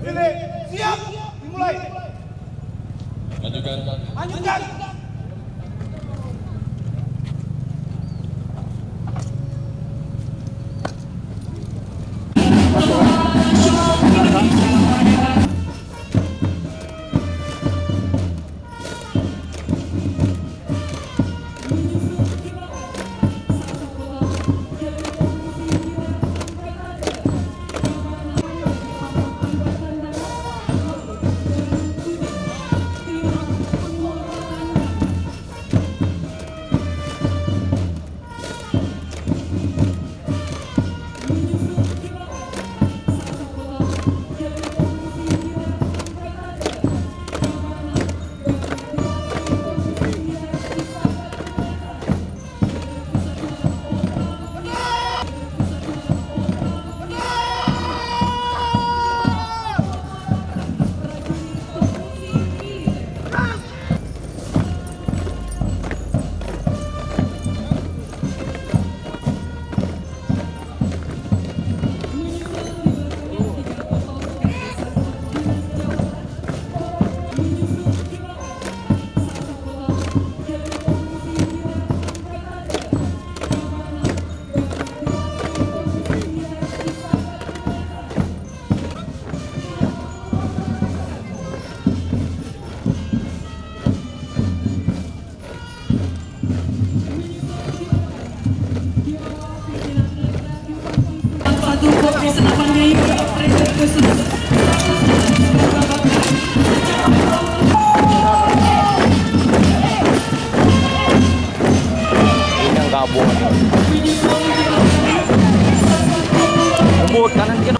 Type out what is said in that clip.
Siap dimulai. Lanjutkan. Lanjutkan. nggak boleh. Umur kanan kiri.